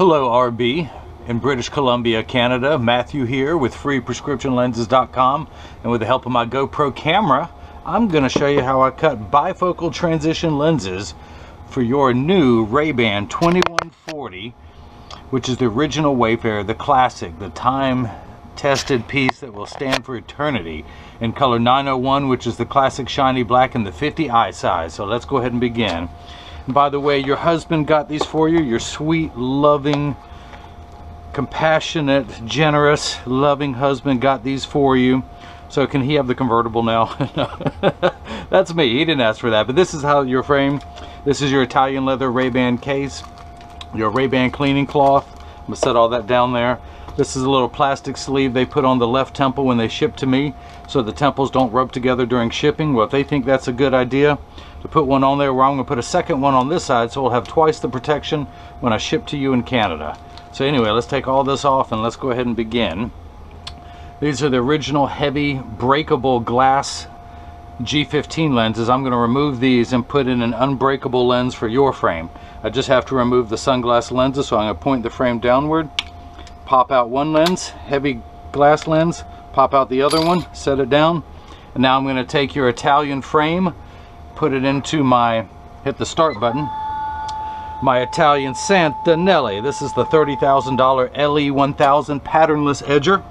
Hello Arbe in British Columbia, Canada. Matthew here with freeprescriptionlenses.com and with the help of my GoPro camera, I'm going to show you how I cut bifocal transition lenses for your new Ray-Ban 2140 which is the original Wayfarer, the classic, the time tested piece that will stand for eternity in color 901 which is the classic shiny black in the 50 eye size so let's go ahead and begin and by the way your husband got these for you. Your sweet loving compassionate generous loving husband got these for you. So can he have the convertible now? That's me. He didn't ask for that. But this is how your frame this is your Italian leather Ray-Ban case your Ray-Ban cleaning cloth. I'm gonna set all that down there. This is a little plastic sleeve they put on the left temple when they ship to me so the temples don't rub together during shipping. Well, if they think that's a good idea to put one on there, where I'm going to put a second one on this side so we'll have twice the protection when I ship to you in Canada. So anyway, let's take all this off and let's go ahead and begin. These are the original heavy breakable glass G15 lenses. I'm going to remove these and put in an unbreakable lens for your frame. I just have to remove the sunglass lenses so I'm going to point the frame downward pop out one lens, heavy glass lens, pop out the other one, set it down. And now I'm going to take your Italian frame, put it into my, hit the start button, my Italian Santinelli. This is the $30,000 LE1000 patternless edger.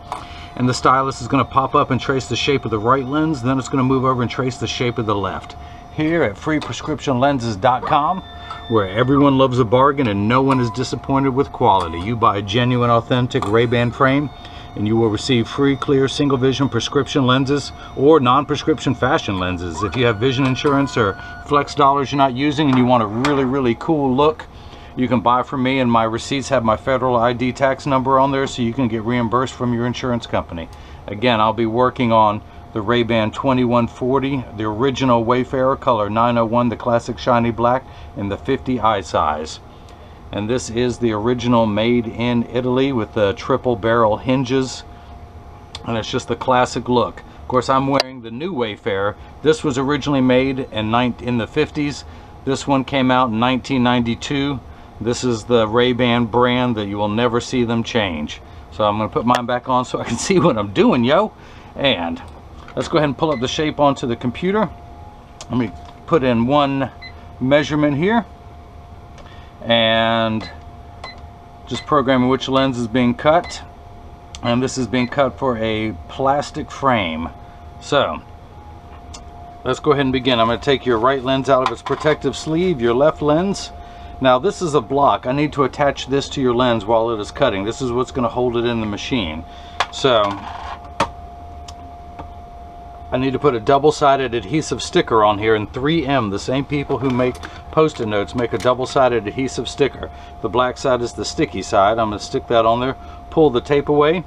And the stylus is going to pop up and trace the shape of the right lens, then it's going to move over and trace the shape of the left. Here at freeprescriptionlenses.com where everyone loves a bargain and no one is disappointed with quality. You buy a genuine, authentic Ray-Ban frame and you will receive free, clear, single vision prescription lenses or non-prescription fashion lenses. If you have vision insurance or flex dollars you're not using and you want a really, really cool look, you can buy from me and my receipts have my federal ID tax number on there so you can get reimbursed from your insurance company. Again, I'll be working on the Ray-Ban 2140, the original Wayfarer color 901, the classic shiny black in the 50 eye size. And this is the original made in Italy with the triple barrel hinges. And it's just the classic look. Of course, I'm wearing the new Wayfarer. This was originally made in, in the 50s. This one came out in 1992. This is the Ray-Ban brand that you will never see them change. So I'm going to put mine back on so I can see what I'm doing, yo. And Let's go ahead and pull up the shape onto the computer. Let me put in one measurement here and just programming which lens is being cut. And this is being cut for a plastic frame. So let's go ahead and begin. I'm going to take your right lens out of its protective sleeve your left lens. Now this is a block. I need to attach this to your lens while it is cutting. This is what's going to hold it in the machine. So I need to put a double-sided adhesive sticker on here in 3M. The same people who make post-it notes make a double-sided adhesive sticker. The black side is the sticky side. I'm going to stick that on there. Pull the tape away.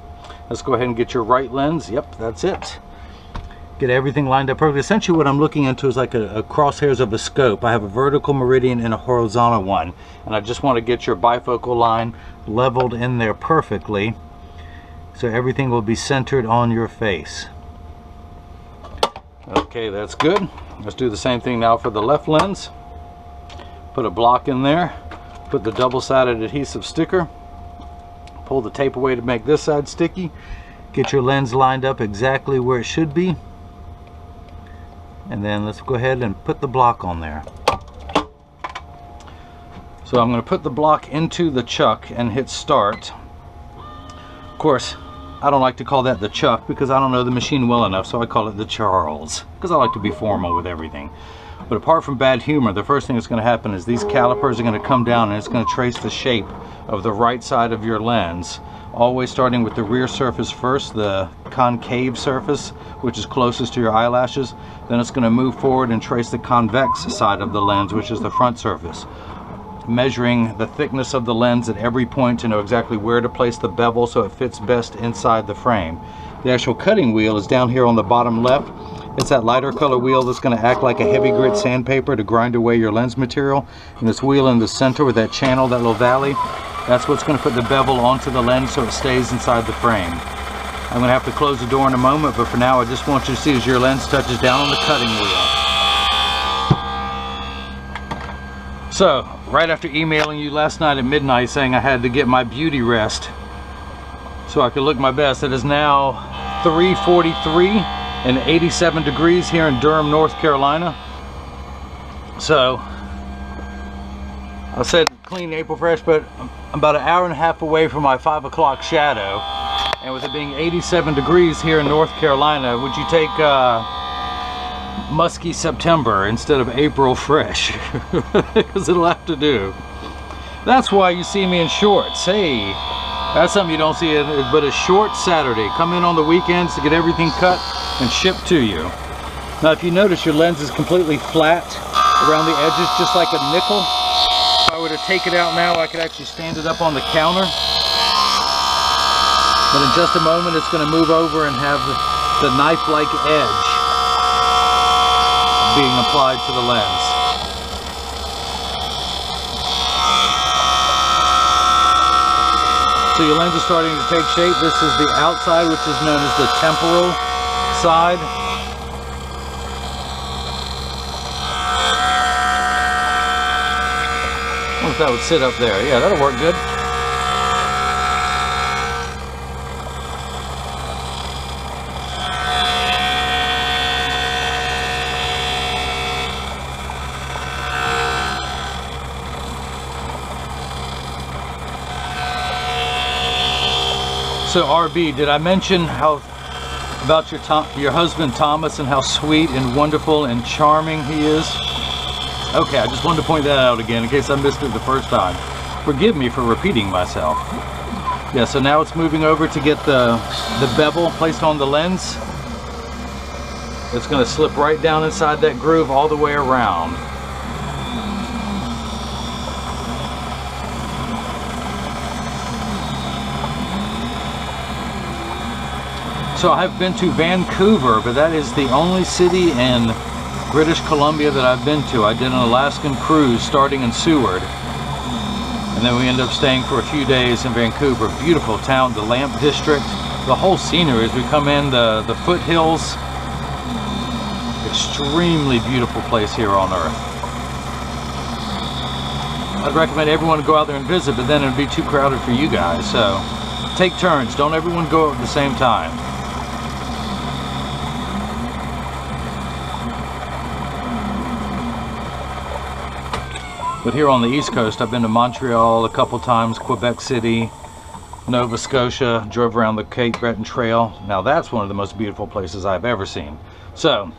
Let's go ahead and get your right lens. Yep, that's it. Get everything lined up perfectly. Essentially what I'm looking into is like a, a crosshairs of a scope. I have a vertical meridian and a horizontal one. And I just want to get your bifocal line leveled in there perfectly. So everything will be centered on your face. Okay, that's good. Let's do the same thing now for the left lens. Put a block in there. Put the double-sided adhesive sticker. Pull the tape away to make this side sticky. Get your lens lined up exactly where it should be. And then let's go ahead and put the block on there. So I'm going to put the block into the chuck and hit start. Of course, I don't like to call that the Chuck because I don't know the machine well enough, so I call it the Charles because I like to be formal with everything. But apart from bad humor, the first thing that's going to happen is these calipers are going to come down and it's going to trace the shape of the right side of your lens. Always starting with the rear surface first, the concave surface, which is closest to your eyelashes. Then it's going to move forward and trace the convex side of the lens, which is the front surface measuring the thickness of the lens at every point to know exactly where to place the bevel so it fits best inside the frame. The actual cutting wheel is down here on the bottom left. It's that lighter color wheel that's going to act like a heavy grit sandpaper to grind away your lens material. And this wheel in the center with that channel, that little valley, that's what's going to put the bevel onto the lens so it stays inside the frame. I'm going to have to close the door in a moment, but for now I just want you to see as your lens touches down on the cutting wheel. So, right after emailing you last night at midnight saying I had to get my beauty rest so I could look my best, it is now 3.43 and 87 degrees here in Durham, North Carolina. So, I said clean April Fresh, but I'm about an hour and a half away from my 5 o'clock shadow. And with it being 87 degrees here in North Carolina, would you take uh, musky September instead of April Fresh? Because it'll have to do. That's why you see me in shorts. Hey, that's something you don't see, but a short Saturday. Come in on the weekends to get everything cut and shipped to you. Now if you notice your lens is completely flat around the edges just like a nickel. If I were to take it out now I could actually stand it up on the counter. But in just a moment it's going to move over and have the, knife-like edge being applied to the lens. So your lens is starting to take shape. This is the outside, which is known as the temporal side. I wonder if that would sit up there. Yeah, that'll work good. So Arbe, did I mention how about your Tom, your husband Thomas and how sweet and wonderful and charming he is? Okay, I just wanted to point that out again in case I missed it the first time. Forgive me for repeating myself. Yeah, so now it's moving over to get the, the bevel placed on the lens. It's going to slip right down inside that groove all the way around. So I've been to Vancouver, but that is the only city in British Columbia that I've been to. I did an Alaskan cruise starting in Seward. And then we ended up staying for a few days in Vancouver. Beautiful town, the Lamp District. The whole scenery as we come in, the, the foothills. Extremely beautiful place here on Earth. I'd recommend everyone go out there and visit, but then it'd be too crowded for you guys. So take turns. Don't everyone go at the same time. But here on the East Coast, I've been to Montreal a couple times, Quebec City, Nova Scotia, drove around the Cape Breton Trail. Now that's one of the most beautiful places I've ever seen. So,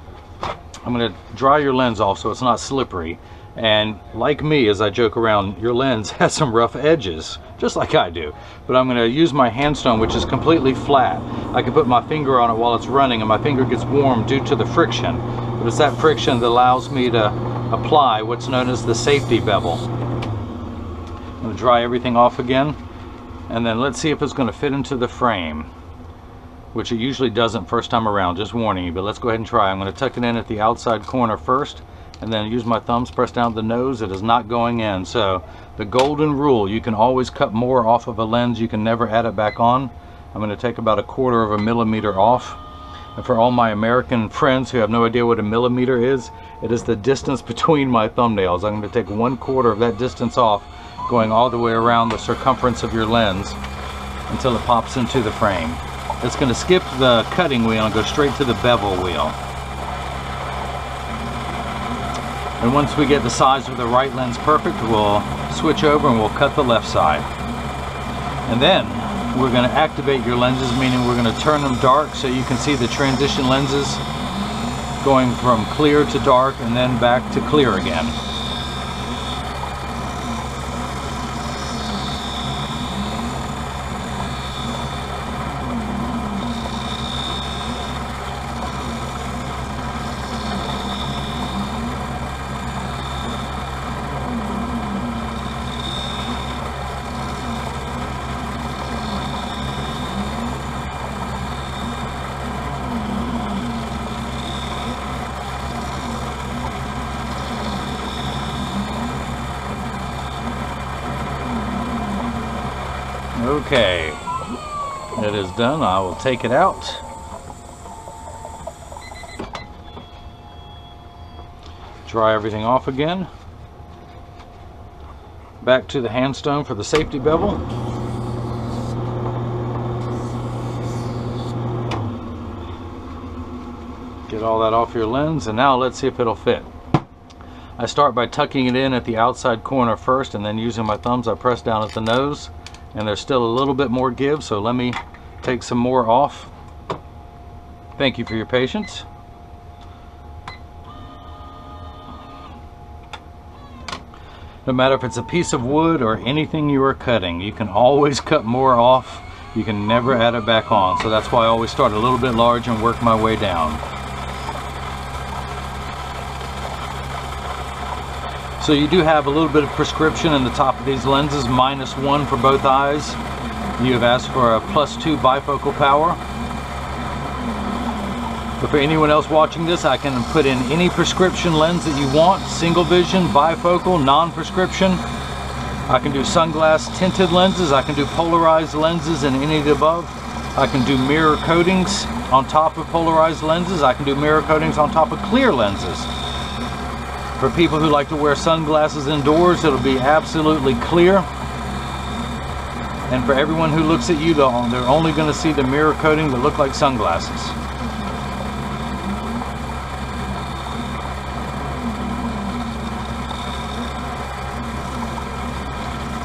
I'm gonna dry your lens off so it's not slippery. And like me, as I joke around, your lens has some rough edges, just like I do. But I'm gonna use my handstone, which is completely flat. I can put my finger on it while it's running and my finger gets warm due to the friction. But it's that friction that allows me to apply what's known as the safety bevel. I'm going to dry everything off again and then let's see if it's going to fit into the frame which it usually doesn't first time around just warning you but let's go ahead and try. I'm going to tuck it in at the outside corner first and then use my thumbs press down the nose. It is not going in. So the golden rule you can always cut more off of a lens. You can never add it back on. I'm going to take about a quarter of a millimeter off and for all my American friends who have no idea what a millimeter is, it is the distance between my thumbnails. I'm going to take one quarter of that distance off, going all the way around the circumference of your lens until it pops into the frame. It's going to skip the cutting wheel and go straight to the bevel wheel. And once we get the size of the right lens perfect, we'll switch over and we'll cut the left side. And then we're going to activate your lenses, meaning we're going to turn them dark so you can see the transition lenses going from clear to dark and then back to clear again. Okay, it is done. I will take it out. Dry everything off again. Back to the handstone for the safety bevel. Get all that off your lens and now let's see if it'll fit. I start by tucking it in at the outside corner first and then using my thumbs I press down at the nose and there's still a little bit more give so let me take some more off. Thank you for your patience. No matter if it's a piece of wood or anything you are cutting, you can always cut more off. You can never add it back on. So that's why I always start a little bit large and work my way down. So you do have a little bit of prescription in the top of these lenses, minus one for both eyes. You have asked for a plus two bifocal power. But for anyone else watching this, I can put in any prescription lens that you want, single vision, bifocal, non-prescription. I can do sunglass tinted lenses, I can do polarized lenses and any of the above. I can do mirror coatings on top of polarized lenses. I can do mirror coatings on top of clear lenses. For people who like to wear sunglasses indoors, it'll be absolutely clear. And for everyone who looks at you, though, they're only going to see the mirror coating that look like sunglasses.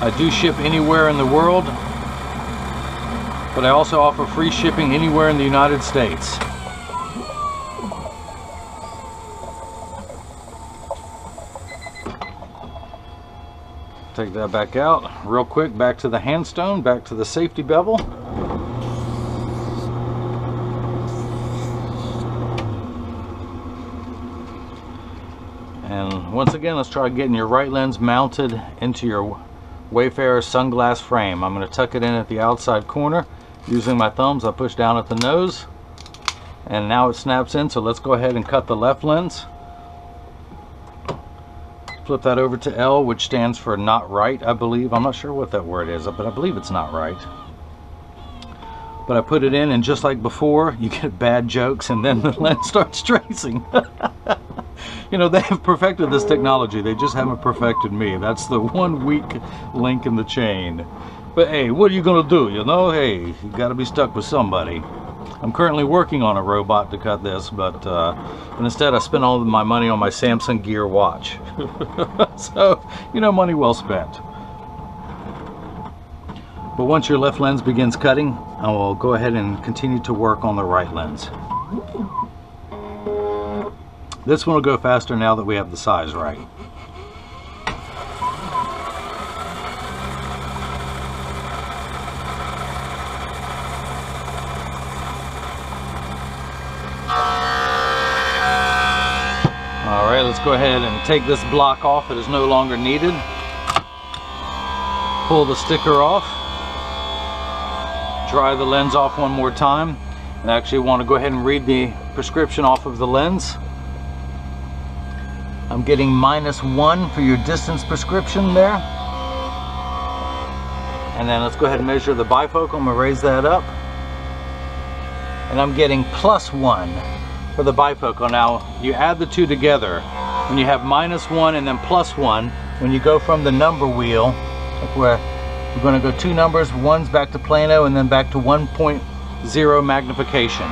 I do ship anywhere in the world, but I also offer free shipping anywhere in the United States. Take that back out real quick, back to the handstone, back to the safety bevel. And once again, let's try getting your right lens mounted into your Wayfarer sunglass frame. I'm going to tuck it in at the outside corner. Using my thumbs, I push down at the nose. And now it snaps in, so let's go ahead and cut the left lens. Flip that over to L, which stands for not right, I believe. I'm not sure what that word is, but I believe it's not right. But I put it in, and just like before, you get bad jokes, and then the lens starts tracing. you know, they have perfected this technology. They just haven't perfected me. That's the one weak link in the chain. But hey, what are you going to do? You know, hey, you got to be stuck with somebody. I'm currently working on a robot to cut this, but, uh, instead I spent all of my money on my Samsung Gear watch. so, you know, money well spent. But once your left lens begins cutting, I will go ahead and continue to work on the right lens. This one will go faster now that we have the size right. Let's go ahead and take this block off. It is no longer needed. Pull the sticker off. Dry the lens off one more time. And actually want to go ahead and read the prescription off of the lens. I'm getting minus one for your distance prescription there. And then let's go ahead and measure the bifocal. I'm gonna raise that up. And I'm getting plus one for the bifocal. Now, you add the two together. When you have minus one and then plus one, when you go from the number wheel, like where we're gonna go two numbers, one's back to plano and then back to 1.0 magnification.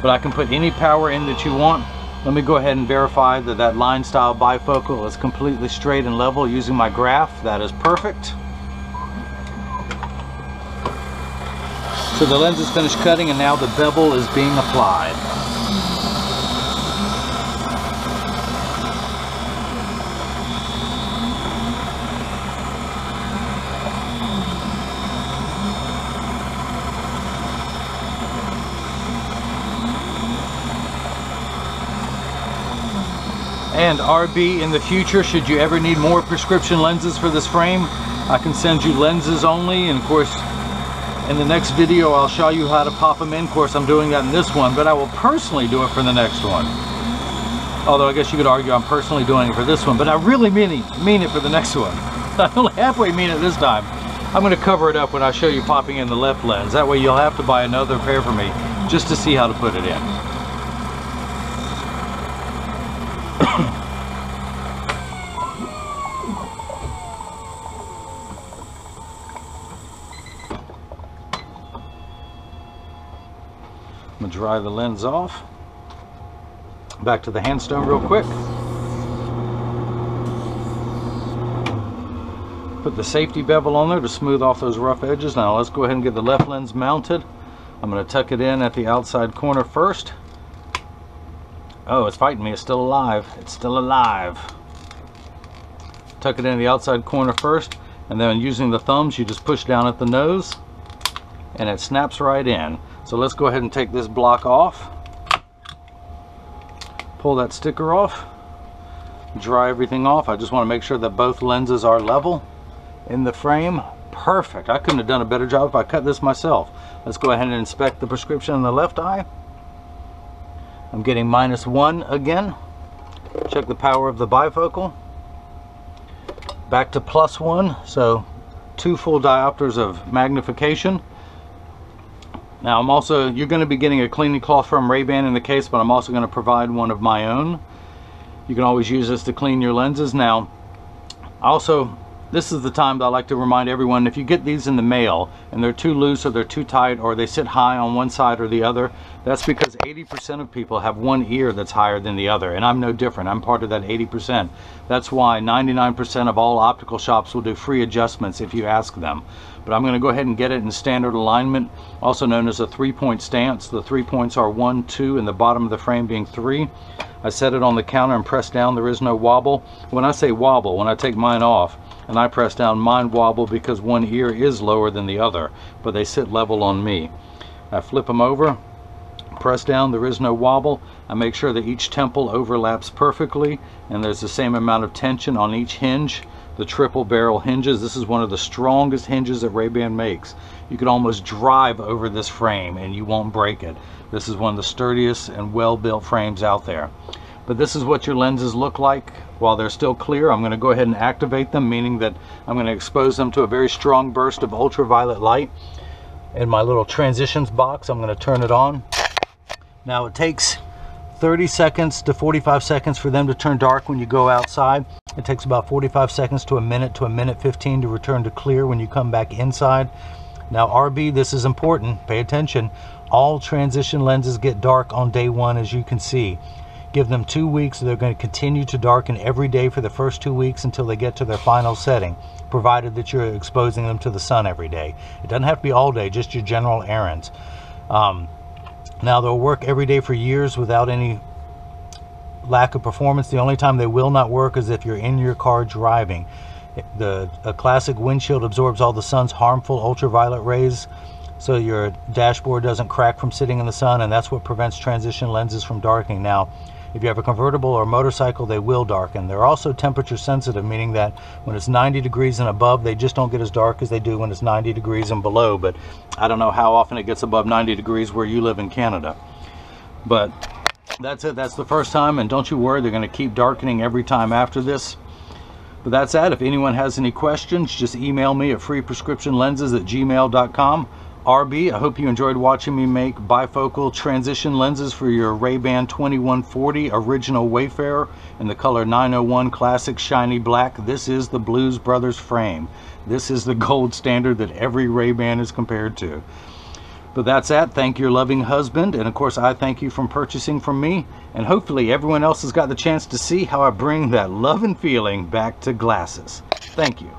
But I can put any power in that you want. Let me go ahead and verify that that line style bifocal is completely straight and level using my graph. That is perfect. So the lens is finished cutting and now the bevel is being applied. And Arbe, in the future, should you ever need more prescription lenses for this frame, I can send you lenses only. And of course, in the next video, I'll show you how to pop them in. Of course, I'm doing that in this one, but I will personally do it for the next one. Although I guess you could argue I'm personally doing it for this one, but I really mean it, mean it for the next one. I only halfway mean it this time. I'm going to cover it up when I show you popping in the left lens. That way you'll have to buy another pair for me just to see how to put it in. dry the lens off. Back to the handstone real quick. Put the safety bevel on there to smooth off those rough edges. Now let's go ahead and get the left lens mounted. I'm going to tuck it in at the outside corner first. Oh, it's fighting me. It's still alive. It's still alive. Tuck it in the outside corner first, and then using the thumbs, you just push down at the nose, and it snaps right in. So let's go ahead and take this block off. Pull that sticker off. Dry everything off. I just want to make sure that both lenses are level in the frame. Perfect. I couldn't have done a better job if I cut this myself. Let's go ahead and inspect the prescription in the left eye. I'm getting minus one again. Check the power of the bifocal. Back to plus one, so two full diopters of magnification. Now I'm also, you're going to be getting a cleaning cloth from Ray-Ban in the case, but I'm also going to provide one of my own. You can always use this to clean your lenses. Now, also this is the time that I like to remind everyone if you get these in the mail and they're too loose or they're too tight or they sit high on one side or the other, that's because 80% of people have one ear that's higher than the other. And I'm no different. I'm part of that 80%. That's why 99% of all optical shops will do free adjustments if you ask them. But I'm going to go ahead and get it in standard alignment, also known as a three-point stance. The three points are one, two, and the bottom of the frame being three. I set it on the counter and press down. There is no wobble. When I say wobble, when I take mine off, and I press down mine wobble because one ear is lower than the other but they sit level on me I flip them over press down there is no wobble I make sure that each temple overlaps perfectly and there's the same amount of tension on each hinge the triple barrel hinges this is one of the strongest hinges that Ray-Ban makes you could almost drive over this frame and you won't break it this is one of the sturdiest and well built frames out there but this is what your lenses look like while they're still clear. I'm going to go ahead and activate them, meaning that I'm going to expose them to a very strong burst of ultraviolet light. In my little transitions box, I'm going to turn it on. Now it takes 30 seconds to 45 seconds for them to turn dark when you go outside. It takes about 45 seconds to a minute to a minute 15 to return to clear when you come back inside. Now Arbe, this is important, pay attention. All transition lenses get dark on day one as you can see. Give them two weeks. They're going to continue to darken every day for the first two weeks until they get to their final setting, provided that you're exposing them to the sun every day. It doesn't have to be all day, just your general errands. Um, now, they'll work every day for years without any lack of performance. The only time they will not work is if you're in your car driving. The a classic windshield absorbs all the sun's harmful ultraviolet rays so your dashboard doesn't crack from sitting in the sun and that's what prevents transition lenses from darkening. Now, if you have a convertible or a motorcycle, they will darken. They're also temperature sensitive, meaning that when it's 90 degrees and above, they just don't get as dark as they do when it's 90 degrees and below. But I don't know how often it gets above 90 degrees where you live in Canada. But that's it. That's the first time. And don't you worry, they're going to keep darkening every time after this. But that's that. If anyone has any questions, just email me at freeprescriptionlenses at gmail.com. Arbe, I hope you enjoyed watching me make bifocal transition lenses for your Ray-Ban 2140 Original Wayfarer in the color 901 Classic Shiny Black. This is the Blues Brothers frame. This is the gold standard that every Ray-Ban is compared to. But that's that. Thank your loving husband. And of course, I thank you from purchasing from me. And hopefully everyone else has got the chance to see how I bring that love and feeling back to glasses. Thank you.